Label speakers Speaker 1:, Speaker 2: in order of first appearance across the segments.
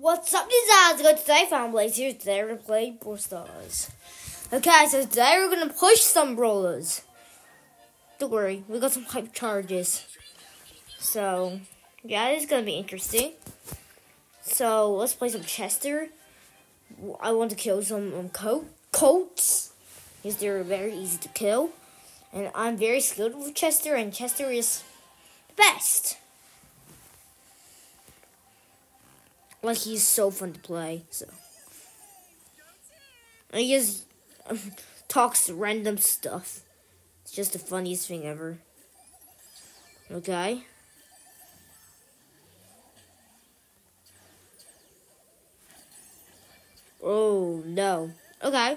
Speaker 1: What's up, guys? Good today, Blaze here. Today we're gonna play Brawl Stars. Okay, so today we're gonna push some brawlers. Don't worry, we got some hypercharges. So, yeah, it's gonna be interesting. So, let's play some Chester. I want to kill some um, co Colts, because they're very easy to kill. And I'm very skilled with Chester, and Chester is the best. Like he's so fun to play. So he just talks random stuff. It's just the funniest thing ever. Okay. Oh no. Okay.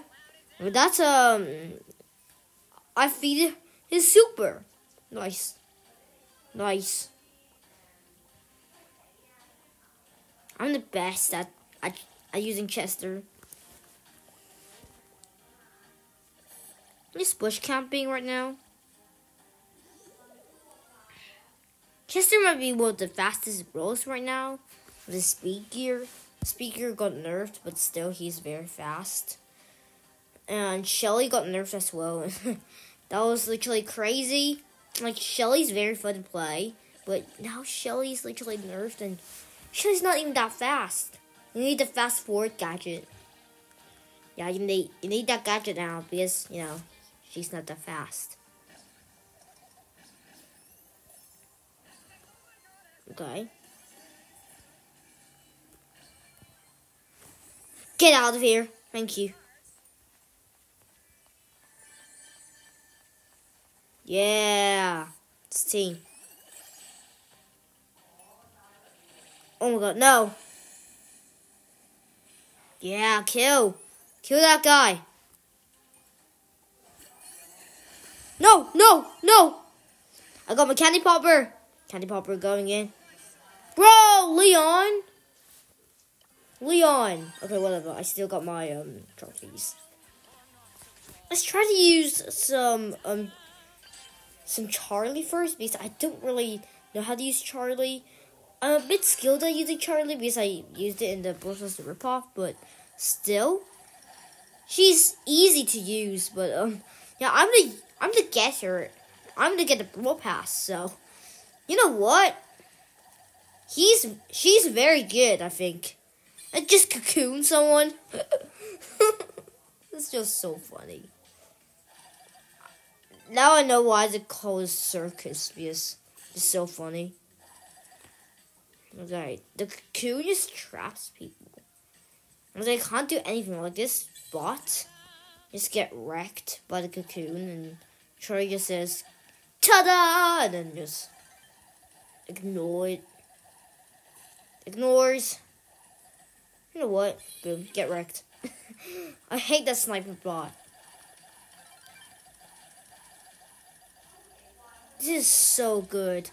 Speaker 1: Well, that's um. I feed his super. Nice. Nice. I'm the best at, at, at using Chester. Just bush camping right now. Chester might be one of the fastest brawlers right now. The speed gear. Speaker got nerfed, but still he's very fast. And Shelly got nerfed as well. that was literally crazy. Like Shelly's very fun to play, but now Shelly's literally nerfed and She's not even that fast. You need the fast forward gadget. Yeah, you need you need that gadget now because you know she's not that fast. Okay. Get out of here. Thank you. Yeah. It's team. Oh my god, no. Yeah, kill. Kill that guy. No, no, no. I got my candy popper. Candy popper going in. Bro, Leon. Leon. Okay, whatever. I still got my um trophies. Let's try to use some um some Charlie first because I don't really know how to use Charlie. I'm a bit skilled at using Charlie because I used it in the Brussels ripoff, but still, she's easy to use. But um, yeah, I'm the I'm the getter. I'm gonna get the brawl pass. So, you know what? He's she's very good. I think. I just cocoon someone. it's just so funny. Now I know why they call it circus because it's so funny. Okay, the cocoon just traps people. They can't do anything. Like this bot just get wrecked by the cocoon and Troy just says, Ta-da! And then just ignore it. Ignores. You know what? Boom, get wrecked. I hate that sniper bot. This is so good.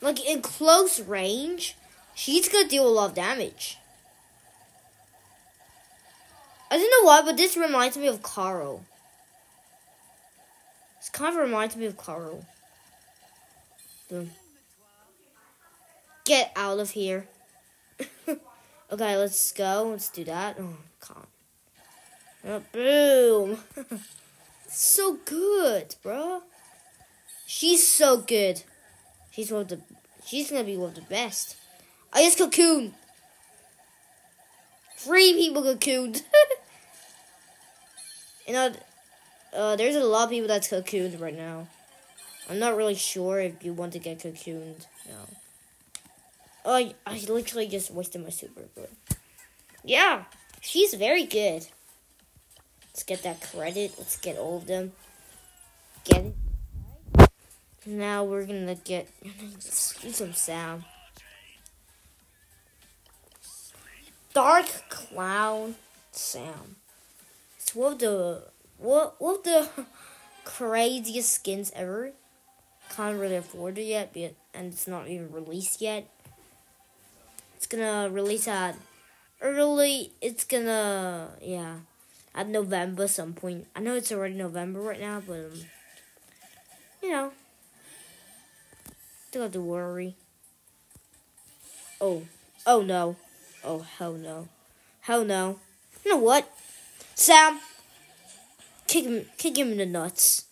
Speaker 1: Like in close range, she's gonna deal a lot of damage. I don't know why, but this reminds me of Carl. This kind of reminds me of Carl. Boom. Get out of here. okay, let's go. Let's do that. Oh, God. Oh, uh, boom. so good, bro. She's so good. She's one of the. She's gonna be one of the best. I just cocoon. Three people cocooned. you know, uh, there's a lot of people that's cocooned right now. I'm not really sure if you want to get cocooned. No. Oh, I, I literally just wasted my super, but yeah, she's very good. Let's get that credit. Let's get all of them. Get it. Now we're gonna get some Sam. Dark Clown Sam. It's one of the what one of the craziest skins ever. Can't really afford it yet, but and it's not even released yet. It's gonna release at early. It's gonna yeah at November some point. I know it's already November right now, but um, you know. Don't have to worry. Oh. Oh no. Oh, hell no. Hell no. You know what? Sam, kick him, kick him in the nuts.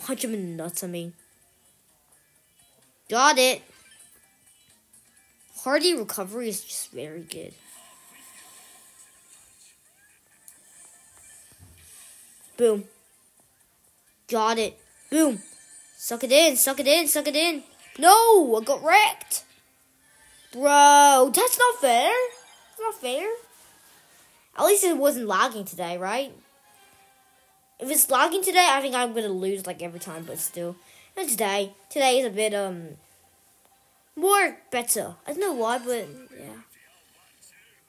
Speaker 1: Punch him in the nuts, I mean. Got it. Hearty recovery is just very good. Boom. Got it. Boom. Suck it in, suck it in, suck it in. No, I got wrecked. Bro, that's not fair. That's not fair. At least it wasn't lagging today, right? If it's lagging today, I think I'm gonna lose like every time, but still. And today, today is a bit um more better. I don't know why, but yeah.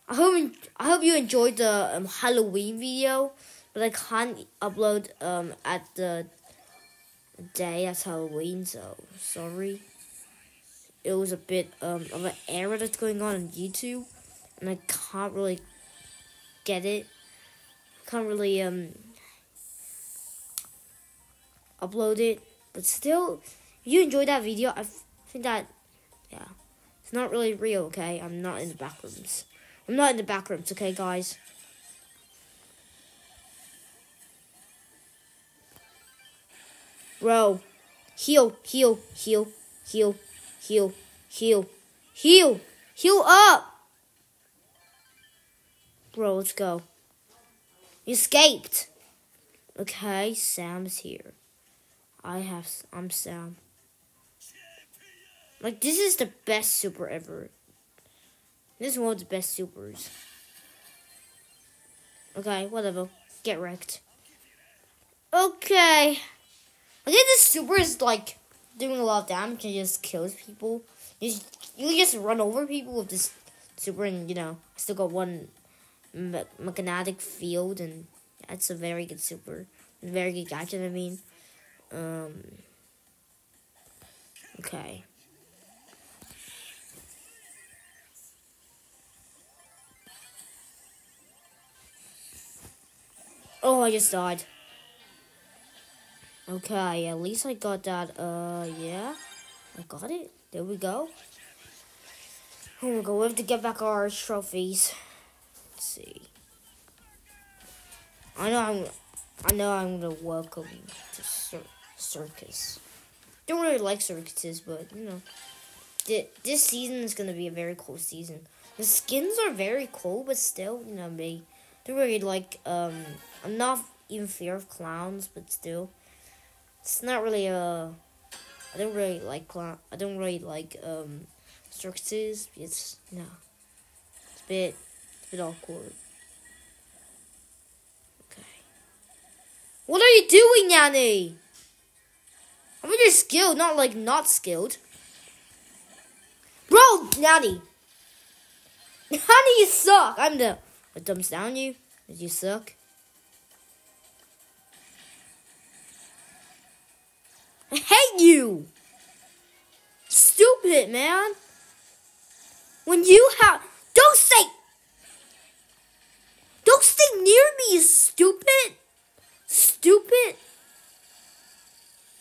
Speaker 1: I hope I hope you enjoyed the um, Halloween video, but I can't upload um at the day that's Halloween, so sorry. It was a bit um of an error that's going on on YouTube, and I can't really get it. Can't really um upload it, but still, if you enjoyed that video, I think that yeah, it's not really real. Okay, I'm not in the back rooms. I'm not in the back rooms. Okay, guys. Bro, heal, heal, heal, heal, heal, heal, heal, heal up. Bro, let's go. You escaped. Okay, Sam's here. I have, I'm Sam. Like, this is the best super ever. This is one of the best supers. Okay, whatever. Get wrecked. Okay. I think this super is like doing a lot of damage and just kills people. You just, you just run over people with this super, and you know, still got one magnetic field, and that's a very good super. Very good gadget, I mean. Um. Okay. Oh, I just died. Okay, at least I got that, uh, yeah. I got it. There we go. Oh my god, we have to get back our trophies. Let's see. I know I'm, I know I'm gonna welcome to cir circus. Don't really like circuses, but you know, this season is gonna be a very cool season. The skins are very cool, but still, you know, me. Don't really like, um, I'm not even fear of clowns, but still it's not really a. I don't really like. I don't really like um circuses. It's no. It's a bit. It's a bit awkward. Okay. What are you doing, Nanny? I'm mean, just skilled, not like not skilled. Bro, Nanny. Nanny, you suck. I'm the. I dumps down you. You suck. I hate you! Stupid, man! When you have. Don't stay. Don't stay near me, you stupid! Stupid!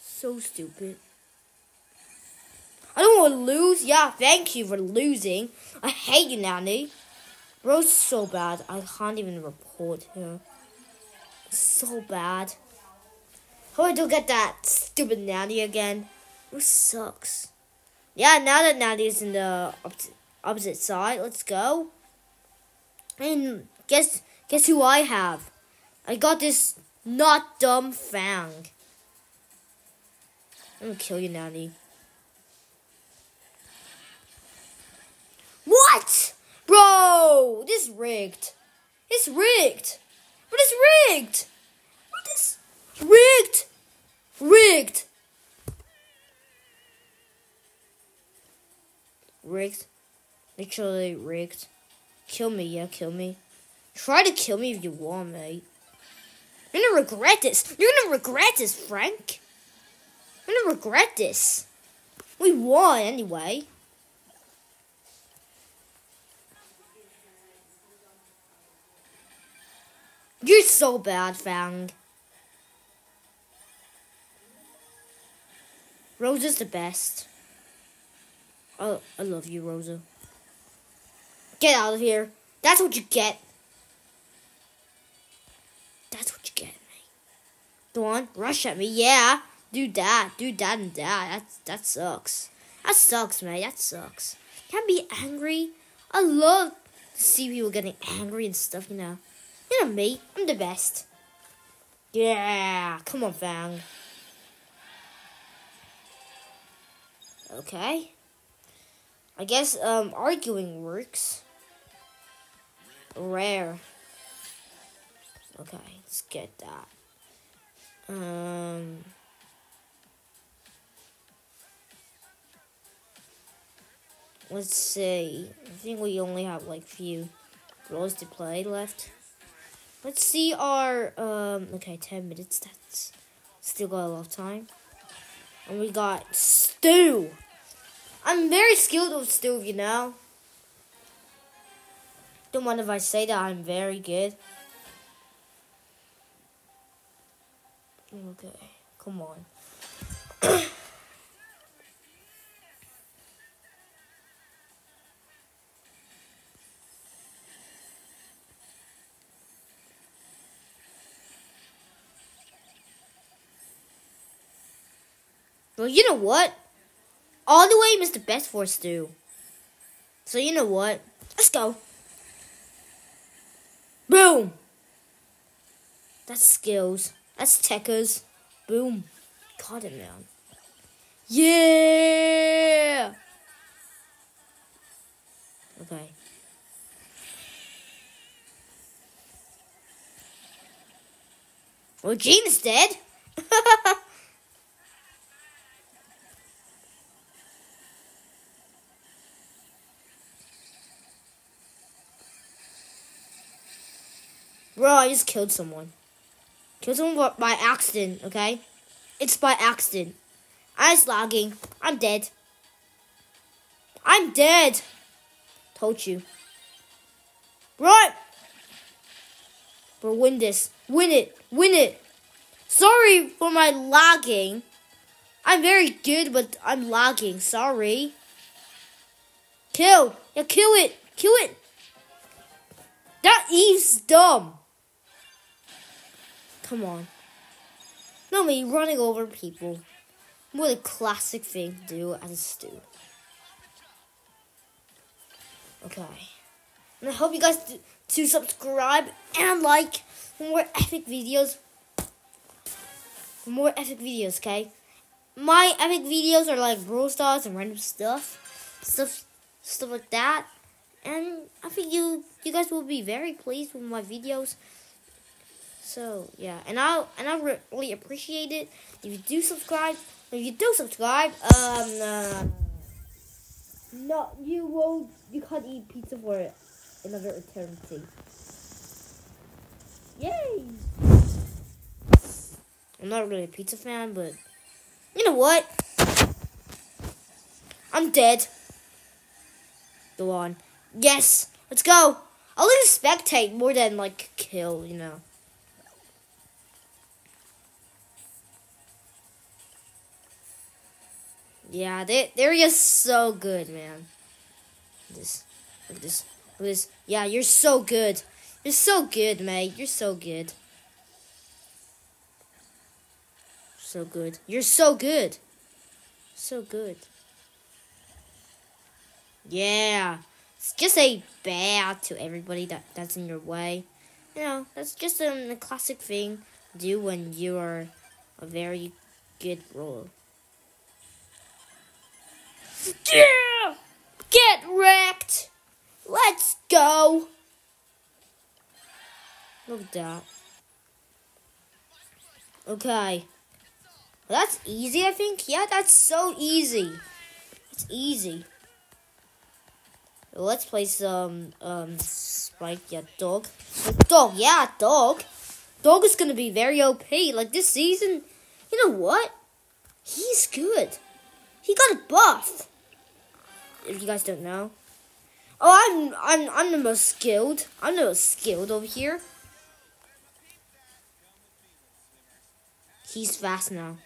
Speaker 1: So stupid. I don't want to lose. Yeah, thank you for losing. I hate you, Nanny. Bro's so bad. I can't even report her. So bad. Hope I don't get that stupid Natty again. Who sucks? Yeah, now that Natty's in the opposite side, let's go. And guess guess who I have? I got this not dumb Fang. I'm gonna kill you, Natty. What? Bro, this rigged. It's rigged. But it's rigged. What is rigged? Rigged! Rigged. Literally rigged. Kill me, yeah, kill me. Try to kill me if you want, mate. You're gonna regret this. You're gonna regret this, Frank. You're gonna regret this. We won anyway. You're so bad, Fang. Rosa's the best. Oh, I love you, Rosa. Get out of here. That's what you get. That's what you get, mate. Go on, rush at me. Yeah, do that, do that, and that. That that sucks. That sucks, man. That sucks. Can't be angry. I love to see people getting angry and stuff. You know, you know me. I'm the best. Yeah, come on, Fang. Okay. I guess um arguing works. Rare. Okay, let's get that. Um Let's see. I think we only have like few roles to play left. Let's see our um okay, 10 minutes. That's still got a lot of time. And we got Stu. I'm very skilled with Stu, you know. Don't mind if I say that I'm very good. Okay, come on. Well, you know what? All the way the best for Stu. So you know what? Let's go. Boom. That's skills. That's techers. Boom. Got it, man. Yeah. Okay. Well, Gene is dead. Bro, I just killed someone. Killed someone by accident, okay? It's by accident. I was lagging. I'm dead. I'm dead. Told you. Right. Bro, win this. Win it. Win it. Sorry for my lagging. I'm very good, but I'm lagging. Sorry. Kill. Yeah, kill it. Kill it. That Eve's dumb. Come on. No, me running over people. What a classic thing to do as a Stu. Okay. And I hope you guys do, to subscribe and like for more epic videos. For more epic videos, okay? My epic videos are like Brawl Stars and random stuff. Stuff stuff like that. And I think you you guys will be very pleased with my videos. So yeah, and I'll and I really appreciate it if you do subscribe. If you do subscribe, um, uh, no, you won't. You can't eat pizza for another eternity. Yay! I'm not really a pizza fan, but you know what? I'm dead. Go on. Yes, let's go. I'll even spectate more than like kill, you know. Yeah, they they're just so good, man. This, this, this. Yeah, you're so good. You're so good, mate. You're so good. So good. You're so good. So good. Yeah. It's just say bad to everybody that, that's in your way. You know, that's just um, a classic thing to do when you are a very good brawler. Yeah! Get wrecked! Let's go! Look at that. Okay. That's easy, I think. Yeah, that's so easy. It's easy. Let's play some um Spike. Yeah, dog. Dog. Yeah, dog. Dog is gonna be very OP. Like this season. You know what? He's good. He got a buff if you guys don't know. Oh, I'm I'm I'm the most skilled. I'm the most skilled over here. He's fast now.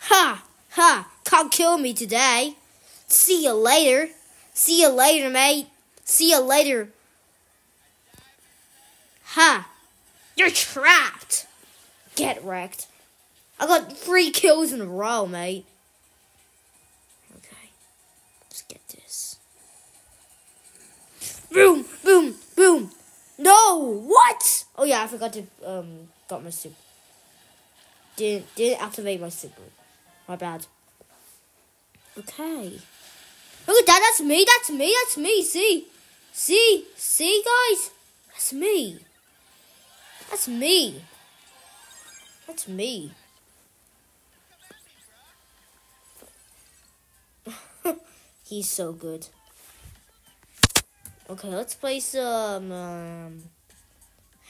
Speaker 1: Ha! Ha! Can't kill me today. See you later. See you later, mate. See you later. Ha! You're trapped. Get wrecked. I got three kills in a row, mate. Okay. Let's get this. Boom! Boom! Boom! No! What? Oh yeah, I forgot to um got my super. Didn't didn't activate my super. My bad. Okay. Look at that, that's me, that's me, that's me, see? See? See guys? That's me. That's me. That's me. He's so good. Okay, let's play some um,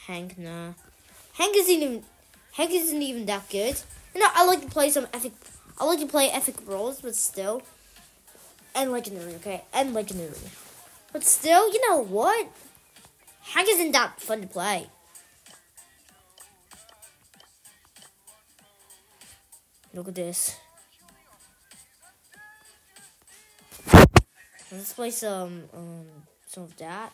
Speaker 1: Hank. Nah, Hank isn't even Hank isn't even that good. You know, I like to play some epic. I like to play epic roles, but still, and legendary. Okay, and legendary, but still, you know what? Hank isn't that fun to play. Look at this. Let's play some um some of that.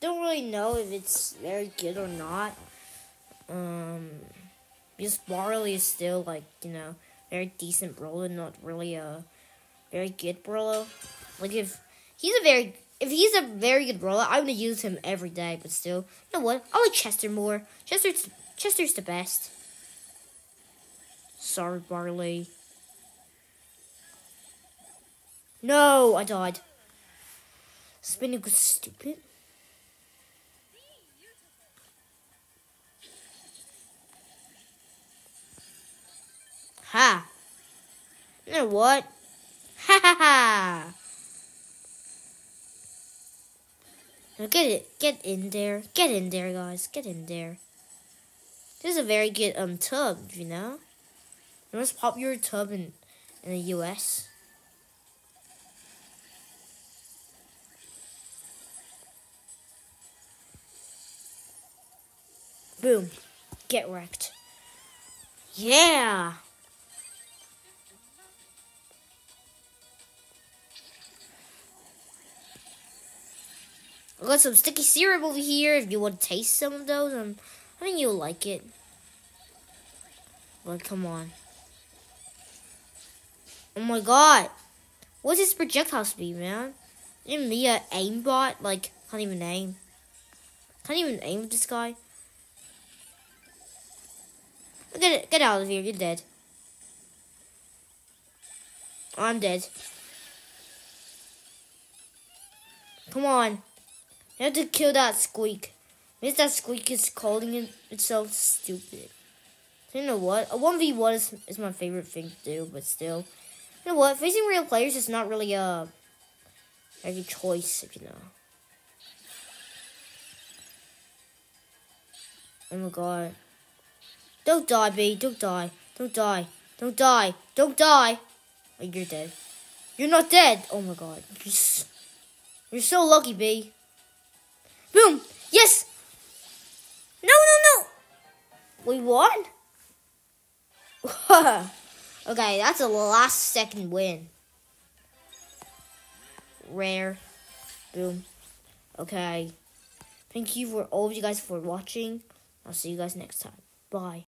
Speaker 1: Don't really know if it's very good or not. Um, because Barley is still like you know very decent brawler, not really a very good brawler. Like if he's a very if he's a very good brawler, I'm gonna use him every day. But still, you know what? I like Chester more. Chester's Chester's the best. Sorry, Barley. No, I died. Spinning was stupid. Ha! You know what? Ha ha ha! Now get it, get in there, get in there, guys, get in there. This is a very good um tub, you know. The most popular tub in in the U.S. Boom. Get wrecked. Yeah. I got some sticky syrup over here. If you want to taste some of those, I think you'll like it. But come on. Oh my god. What's this projectile speed, man? Isn't me a aimbot? Like, can't even aim. Can't even aim with this guy. Get get out of here. You're dead. I'm dead. Come on. You have to kill that squeak. Means that squeak is calling it itself stupid. You know what? A 1v1 is, is my favorite thing to do, but still. You know what? Facing real players is not really uh, a very choice, if you know. Oh my god. Don't die, B. Don't die. Don't die. Don't die. Don't die. Oh, you're dead. You're not dead. Oh my god. You're, so, lucky, B. Boom. Yes. No, no, no. We won? okay, that's a last second win. Rare. Boom. Okay. Thank you for all of you guys for watching. I'll see you guys next time. Bye.